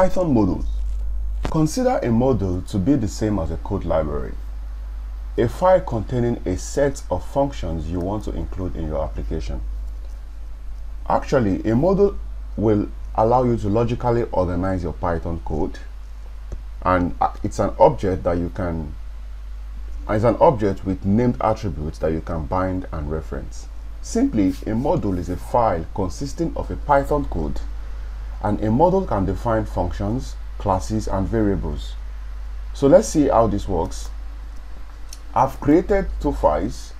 Python modules. Consider a module to be the same as a code library, a file containing a set of functions you want to include in your application. Actually, a module will allow you to logically organize your Python code and uh, it's an object that you can it's an object with named attributes that you can bind and reference. Simply, a module is a file consisting of a Python code and a model can define functions, classes and variables. So let's see how this works. I've created two files.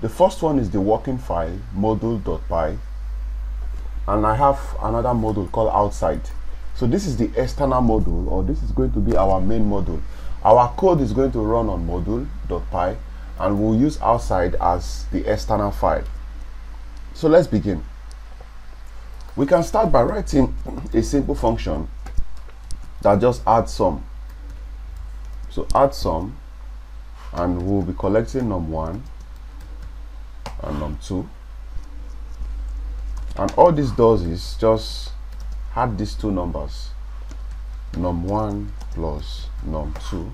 The first one is the working file module.py, and I have another model called outside. So this is the external module or this is going to be our main module. Our code is going to run on module.py and we'll use outside as the external file. So let's begin. We can start by writing a simple function that just adds sum. So add sum and we'll be collecting num1 and num2 and all this does is just add these two numbers num1 plus num2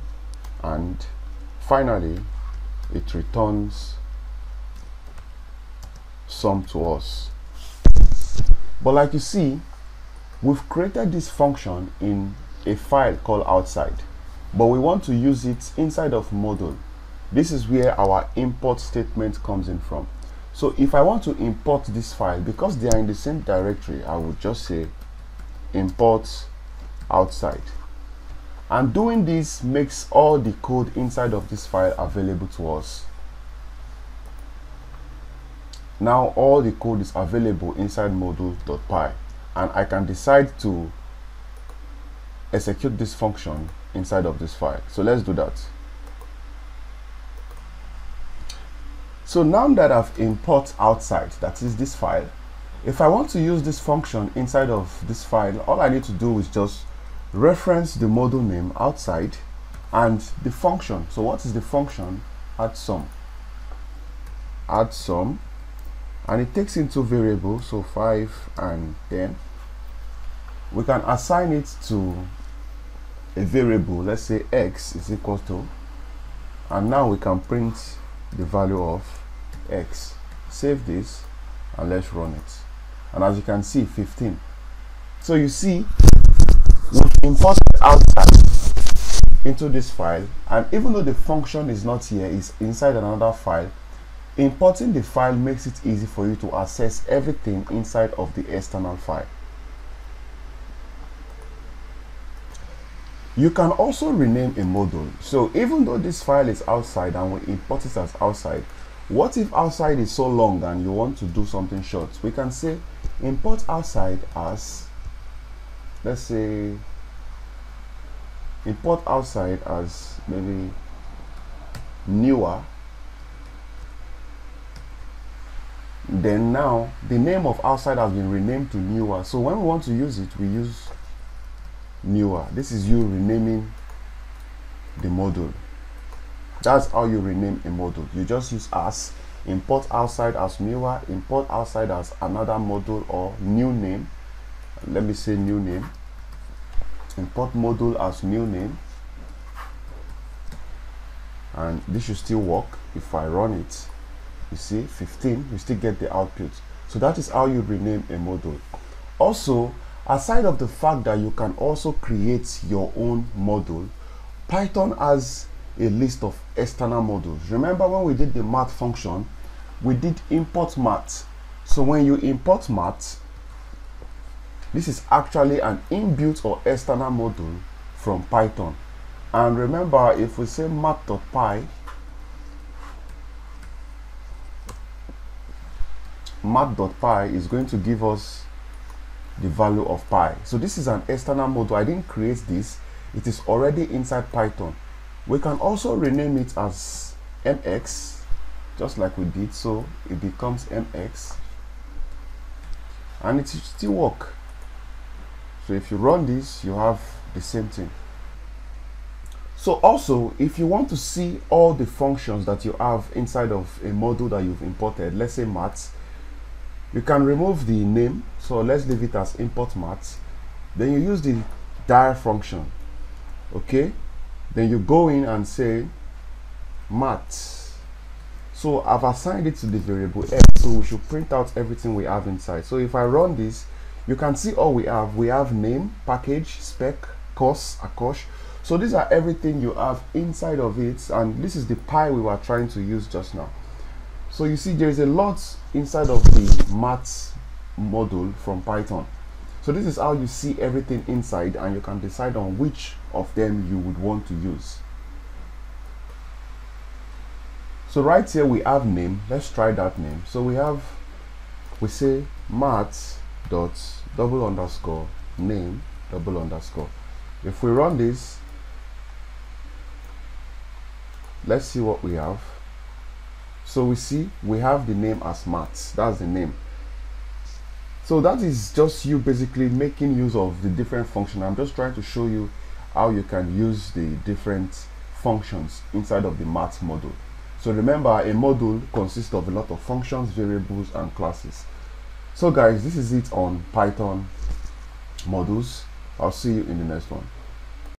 and finally it returns sum to us. But like you see we've created this function in a file called outside but we want to use it inside of module. This is where our import statement comes in from. So if I want to import this file because they are in the same directory I would just say import outside. And doing this makes all the code inside of this file available to us. Now all the code is available inside module.py and I can decide to execute this function inside of this file. So let's do that. So now that I've import outside that is this file if I want to use this function inside of this file all I need to do is just reference the model name outside and the function. So what is the function? Add sum. Add sum and it takes into variables so 5 and 10 we can assign it to a variable let's say x is equal to and now we can print the value of x. Save this and let's run it. And as you can see 15 so you see we imported outside into this file and even though the function is not here it's inside another file importing the file makes it easy for you to access everything inside of the external file. You can also rename a module. So even though this file is outside and we import it as outside what if outside is so long and you want to do something short? We can say import outside as let's say import outside as maybe newer then now the name of outside has been renamed to newer. So when we want to use it we use newer. This is you renaming the module. That's how you rename a module. You just use as import outside as newer import outside as another module or new name. Let me say new name. Import module as new name. And this should still work if I run it you see 15 you still get the output. So that is how you rename a module. Also aside of the fact that you can also create your own module Python has a list of external modules. Remember when we did the math function we did import math so when you import math this is actually an inbuilt or external module from Python. And remember if we say math.pi math.pi is going to give us the value of pi. So this is an external module I didn't create this. It is already inside Python. We can also rename it as mx just like we did. So it becomes mx and it still work. So if you run this you have the same thing. So also if you want to see all the functions that you have inside of a module that you've imported let's say maths you can remove the name so let's leave it as import maths then you use the dir function okay? Then you go in and say math so I've assigned it to the variable x so we should print out everything we have inside. So if I run this you can see all we have. We have name package spec course acosh so these are everything you have inside of it and this is the pi we were trying to use just now so you see there is a lot inside of the maths module from python. So this is how you see everything inside and you can decide on which of them you would want to use. So right here we have name. Let's try that name. So we have we say maths dot double underscore name double underscore. If we run this let's see what we have so we see we have the name as maths that's the name so that is just you basically making use of the different function i'm just trying to show you how you can use the different functions inside of the math module so remember, a module consists of a lot of functions, variables, and classes. So guys, this is it on Python modules. I'll see you in the next one.